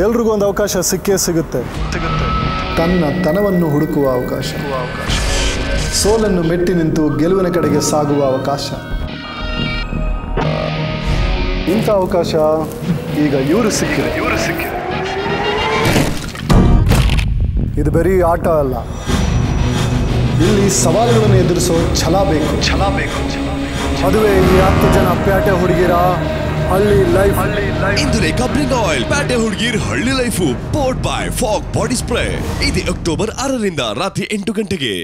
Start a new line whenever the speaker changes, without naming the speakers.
ಎಲ್ರಿಗೂ ಒಂದು ಅವಕಾಶ ಸಿಕ್ಕೇ ಸಿಗುತ್ತೆ. ತನ್ನ ತನವನ್ನು ಹುಡುಕುವ ಅವಕಾಶ. ಸೋಲನ್ನು ಮೆಟ್ಟಿ ನಿಂತು ಗೆಲುವಿನ ಕಡೆಗೆ ಸಾಗುವ ಅವಕಾಶ. ಇಂಥ ಅವಕಾಶ ಈಗ ಇವರು ಸಿಕ್ಕಿದೆ ಇವರು ಸಿಕ್ಕಿದೆ ಇದು ಬರೀ ಆಟ ಅಲ್ಲ. ಇಲ್ಲಿ ಸವಾಲುಗಳನ್ನು ಎದುರಿಸೋ ಛಲ ಬೇಕು. ಛಲ ಬೇಕು ಮದುವೆ ಈ ಹತ್ತು ಜನ ಪ್ಯಾಟೆ ಹುಡುಗಿರ ಹಳ್ಳಿ ಲೈಫ್ ಹಳ್ಳಿ ಲೈಫ್
ಕಬ್ಲಿಂಗ್ ಆಯಿಲ್ ಪ್ಯಾಟೆ ಹುಡುಗಿರ್ ಹಳ್ಳಿ life port by Fogg body spray ಇದೆ ಅಕ್ಟೋಬರ್ ಆರರಿಂದ ರಾತ್ರಿ ಎಂಟು ಗಂಟೆಗೆ.